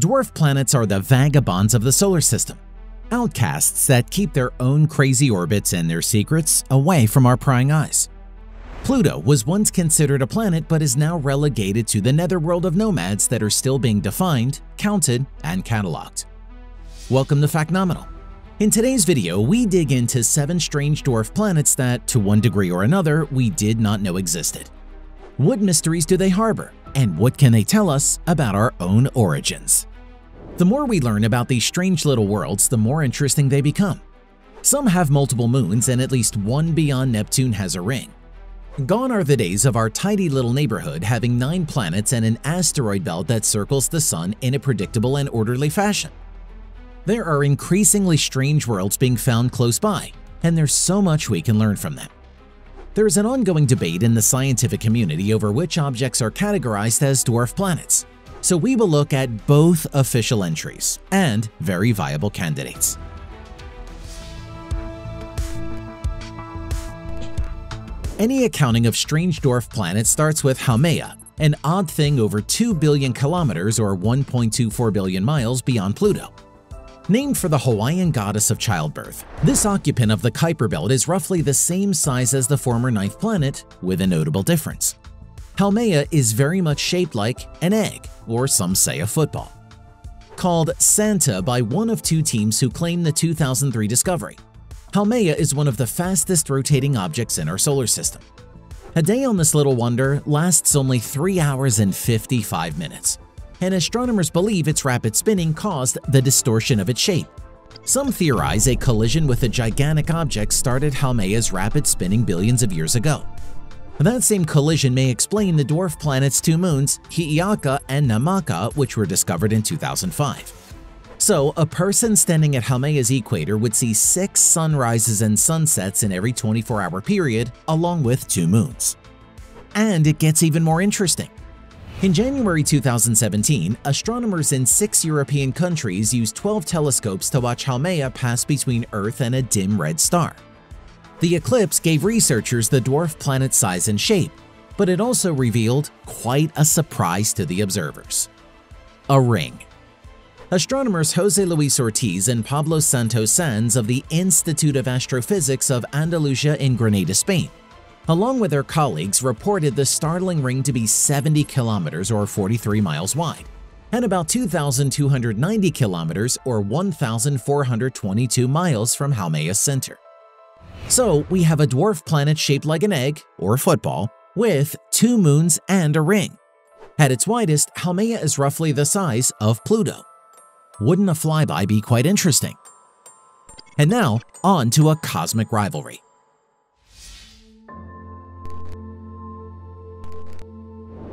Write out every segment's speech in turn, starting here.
Dwarf planets are the vagabonds of the solar system, outcasts that keep their own crazy orbits and their secrets away from our prying eyes. Pluto was once considered a planet but is now relegated to the netherworld of nomads that are still being defined, counted, and cataloged. Welcome to Factnomenal. In today's video, we dig into 7 strange dwarf planets that, to one degree or another, we did not know existed. What mysteries do they harbor, and what can they tell us about our own origins? The more we learn about these strange little worlds, the more interesting they become. Some have multiple moons and at least one beyond Neptune has a ring. Gone are the days of our tidy little neighborhood having nine planets and an asteroid belt that circles the sun in a predictable and orderly fashion. There are increasingly strange worlds being found close by, and there's so much we can learn from them. There is an ongoing debate in the scientific community over which objects are categorized as dwarf planets, so we will look at both official entries and very viable candidates. Any accounting of strange dwarf planets starts with Haumea, an odd thing over 2 billion kilometers or 1.24 billion miles beyond Pluto. Named for the Hawaiian goddess of childbirth, this occupant of the Kuiper Belt is roughly the same size as the former ninth planet, with a notable difference. Haumea is very much shaped like an egg, or some say a football. Called Santa by one of two teams who claim the 2003 discovery, Haumea is one of the fastest rotating objects in our solar system. A day on this little wonder lasts only 3 hours and 55 minutes and astronomers believe its rapid spinning caused the distortion of its shape. Some theorize a collision with a gigantic object started Haumea's rapid spinning billions of years ago. That same collision may explain the dwarf planet's two moons, Hi'iaka and Namaka, which were discovered in 2005. So, a person standing at Haumea's equator would see six sunrises and sunsets in every 24-hour period, along with two moons. And it gets even more interesting. In January 2017, astronomers in six European countries used 12 telescopes to watch Haumea pass between Earth and a dim red star. The eclipse gave researchers the dwarf planet's size and shape, but it also revealed quite a surprise to the observers. A ring. Astronomers Jose Luis Ortiz and Pablo Santos Sanz of the Institute of Astrophysics of Andalusia in Granada, Spain along with their colleagues, reported the startling ring to be 70 kilometers or 43 miles wide, and about 2,290 kilometers or 1,422 miles from Haumea's center. So we have a dwarf planet shaped like an egg, or a football, with two moons and a ring. At its widest, Haumea is roughly the size of Pluto. Wouldn't a flyby be quite interesting? And now, on to a cosmic rivalry.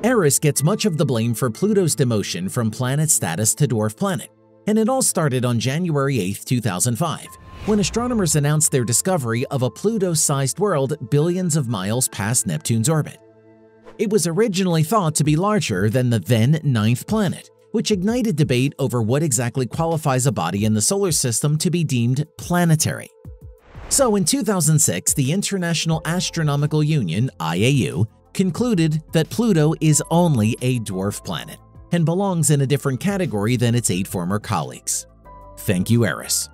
Eris gets much of the blame for Pluto's demotion from planet status to dwarf planet, and it all started on January 8, 2005, when astronomers announced their discovery of a Pluto-sized world billions of miles past Neptune's orbit. It was originally thought to be larger than the then ninth planet, which ignited debate over what exactly qualifies a body in the solar system to be deemed planetary. So in 2006, the International Astronomical Union IAU concluded that Pluto is only a dwarf planet and belongs in a different category than its eight former colleagues. Thank you, Eris.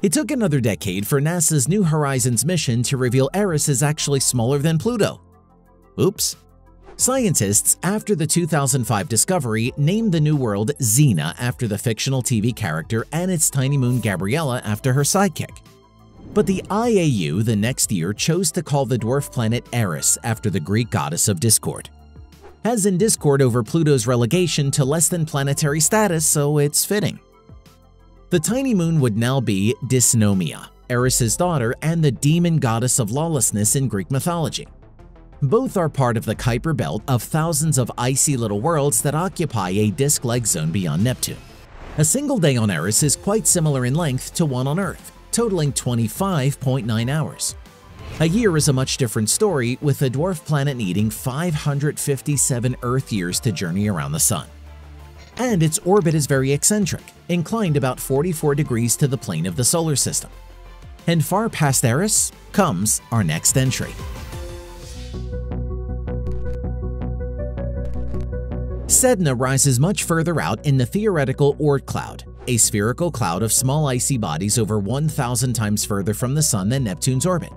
It took another decade for NASA's New Horizons mission to reveal Eris is actually smaller than Pluto. Oops. Scientists, after the 2005 discovery, named the new world Xena after the fictional TV character and its tiny moon Gabriella after her sidekick. But the IAU the next year chose to call the dwarf planet Eris after the Greek goddess of discord. As in discord over Pluto's relegation to less than planetary status, so it's fitting. The tiny moon would now be Dysnomia, Eris's daughter and the demon goddess of lawlessness in Greek mythology. Both are part of the Kuiper Belt of thousands of icy little worlds that occupy a disk-like zone beyond Neptune. A single day on Eris is quite similar in length to one on Earth, totaling 25.9 hours. A year is a much different story, with a dwarf planet needing 557 Earth years to journey around the Sun. And its orbit is very eccentric, inclined about 44 degrees to the plane of the solar system. And far past Eris comes our next entry. Sedna rises much further out in the theoretical Oort cloud, a spherical cloud of small icy bodies over 1,000 times further from the Sun than Neptune's orbit.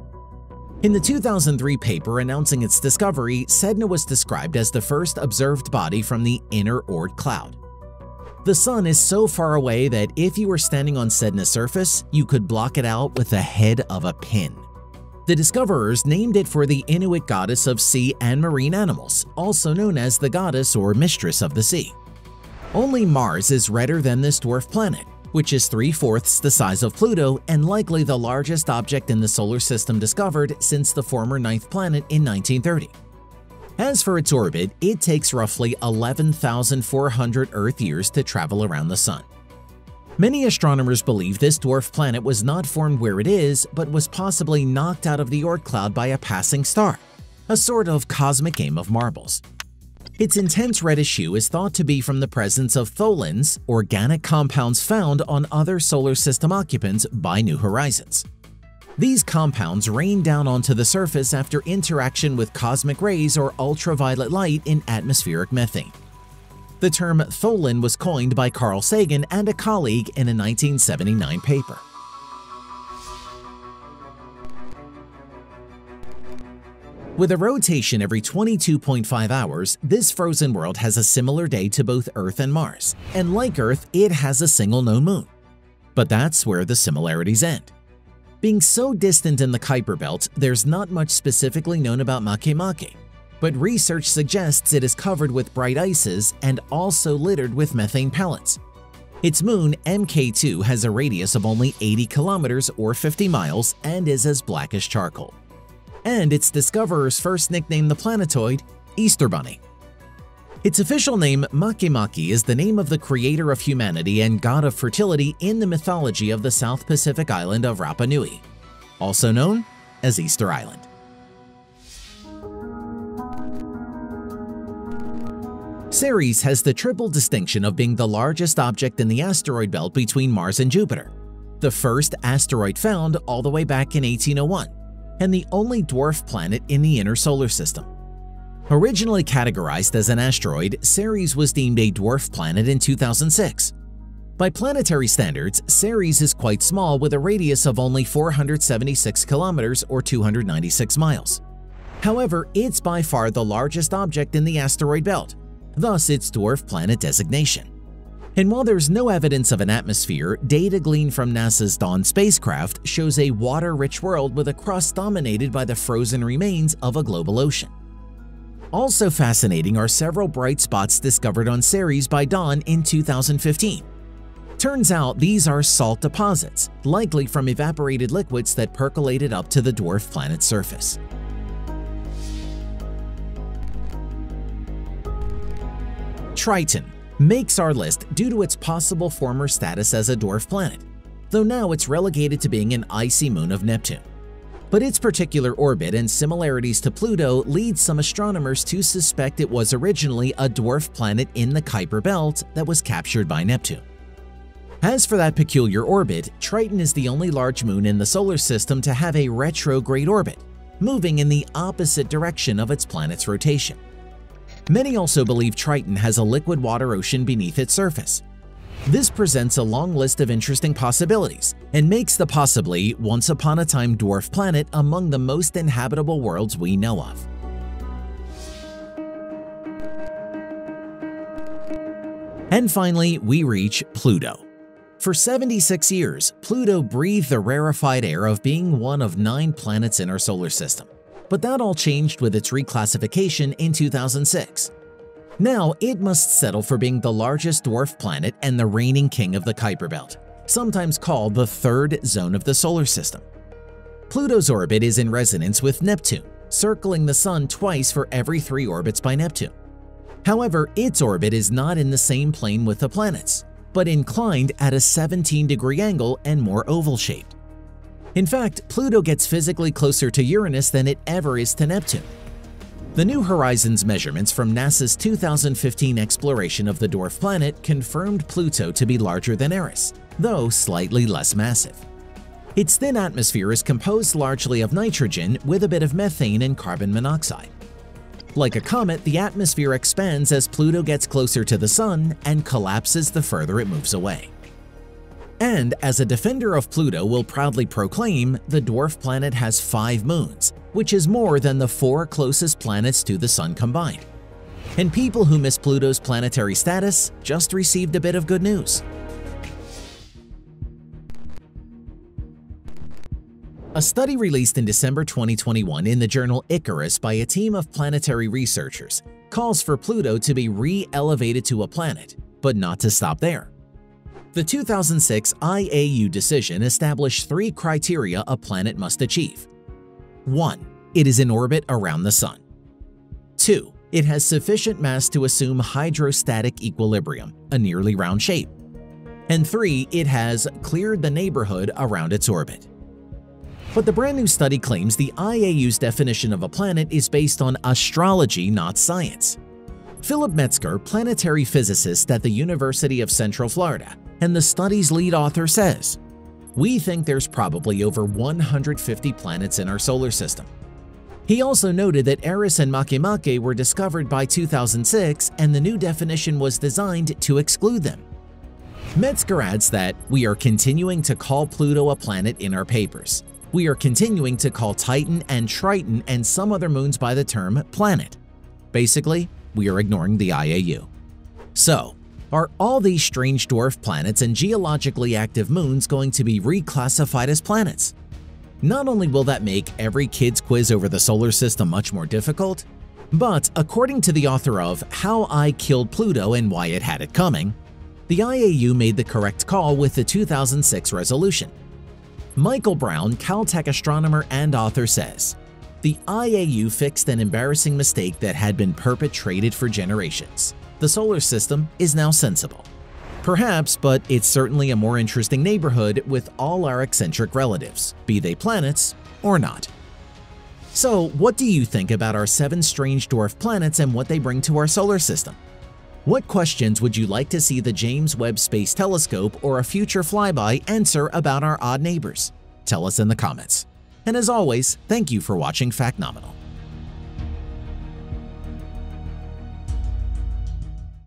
In the 2003 paper announcing its discovery, Sedna was described as the first observed body from the inner Oort cloud. The Sun is so far away that if you were standing on Sedna's surface, you could block it out with the head of a pin. The discoverers named it for the Inuit goddess of sea and marine animals, also known as the goddess or mistress of the sea. Only Mars is redder than this dwarf planet, which is three-fourths the size of Pluto and likely the largest object in the solar system discovered since the former ninth planet in 1930. As for its orbit, it takes roughly 11,400 Earth years to travel around the Sun. Many astronomers believe this dwarf planet was not formed where it is, but was possibly knocked out of the Oort cloud by a passing star, a sort of cosmic game of marbles. Its intense reddish hue is thought to be from the presence of tholins, organic compounds found on other solar system occupants by New Horizons. These compounds rain down onto the surface after interaction with cosmic rays or ultraviolet light in atmospheric methane. The term tholin was coined by Carl Sagan and a colleague in a 1979 paper. With a rotation every 22.5 hours, this frozen world has a similar day to both Earth and Mars, and like Earth, it has a single known moon. But that's where the similarities end. Being so distant in the Kuiper Belt, there's not much specifically known about Makemake, but research suggests it is covered with bright ices and also littered with methane pellets. Its moon, MK2, has a radius of only 80 kilometers or 50 miles and is as black as charcoal. And its discoverers first nicknamed the planetoid Easter Bunny. Its official name, Makemake, is the name of the creator of humanity and god of fertility in the mythology of the South Pacific island of Rapa Nui, also known as Easter Island. Ceres has the triple distinction of being the largest object in the asteroid belt between Mars and Jupiter, the first asteroid found all the way back in 1801, and the only dwarf planet in the inner solar system. Originally categorized as an asteroid, Ceres was deemed a dwarf planet in 2006. By planetary standards, Ceres is quite small with a radius of only 476 kilometers or 296 miles. However, it's by far the largest object in the asteroid belt, thus its dwarf planet designation. And while there's no evidence of an atmosphere, data gleaned from NASA's Dawn spacecraft shows a water-rich world with a crust dominated by the frozen remains of a global ocean. Also fascinating are several bright spots discovered on Ceres by Dawn in 2015. Turns out these are salt deposits, likely from evaporated liquids that percolated up to the dwarf planet's surface. Triton makes our list due to its possible former status as a dwarf planet, though now it's relegated to being an icy moon of Neptune. But its particular orbit and similarities to Pluto lead some astronomers to suspect it was originally a dwarf planet in the Kuiper Belt that was captured by Neptune. As for that peculiar orbit, Triton is the only large moon in the solar system to have a retrograde orbit, moving in the opposite direction of its planet's rotation. Many also believe Triton has a liquid water ocean beneath its surface. This presents a long list of interesting possibilities and makes the possibly once upon a time dwarf planet among the most inhabitable worlds we know of. And finally, we reach Pluto. For 76 years, Pluto breathed the rarefied air of being one of nine planets in our solar system but that all changed with its reclassification in 2006. Now, it must settle for being the largest dwarf planet and the reigning king of the Kuiper Belt, sometimes called the third zone of the solar system. Pluto's orbit is in resonance with Neptune, circling the Sun twice for every three orbits by Neptune. However, its orbit is not in the same plane with the planets, but inclined at a 17 degree angle and more oval-shaped. In fact, Pluto gets physically closer to Uranus than it ever is to Neptune. The New Horizons measurements from NASA's 2015 exploration of the dwarf planet confirmed Pluto to be larger than Eris, though slightly less massive. Its thin atmosphere is composed largely of nitrogen with a bit of methane and carbon monoxide. Like a comet, the atmosphere expands as Pluto gets closer to the Sun and collapses the further it moves away. And as a defender of Pluto will proudly proclaim, the dwarf planet has five moons, which is more than the four closest planets to the Sun combined. And people who miss Pluto's planetary status just received a bit of good news. A study released in December 2021 in the journal Icarus by a team of planetary researchers calls for Pluto to be re-elevated to a planet, but not to stop there. The 2006 IAU decision established three criteria a planet must achieve. 1. It is in orbit around the Sun. 2. It has sufficient mass to assume hydrostatic equilibrium, a nearly round shape. And 3. It has cleared the neighborhood around its orbit. But the brand new study claims the IAU's definition of a planet is based on astrology, not science. Philip Metzger, planetary physicist at the University of Central Florida, and the study's lead author says, We think there's probably over 150 planets in our solar system. He also noted that Eris and Makemake were discovered by 2006 and the new definition was designed to exclude them. Metzger adds that we are continuing to call Pluto a planet in our papers, we are continuing to call Titan and Triton and some other moons by the term planet. Basically, we are ignoring the IAU. So, are all these strange dwarf planets and geologically active moons going to be reclassified as planets? Not only will that make every kid's quiz over the solar system much more difficult, but according to the author of How I Killed Pluto and Why It Had It Coming, the IAU made the correct call with the 2006 resolution. Michael Brown, Caltech astronomer and author says, The IAU fixed an embarrassing mistake that had been perpetrated for generations. The solar system is now sensible. Perhaps, but it's certainly a more interesting neighborhood with all our eccentric relatives, be they planets or not. So, what do you think about our seven strange dwarf planets and what they bring to our solar system? What questions would you like to see the James Webb Space Telescope or a future flyby answer about our odd neighbors? Tell us in the comments. And as always, thank you for watching Factnomenal.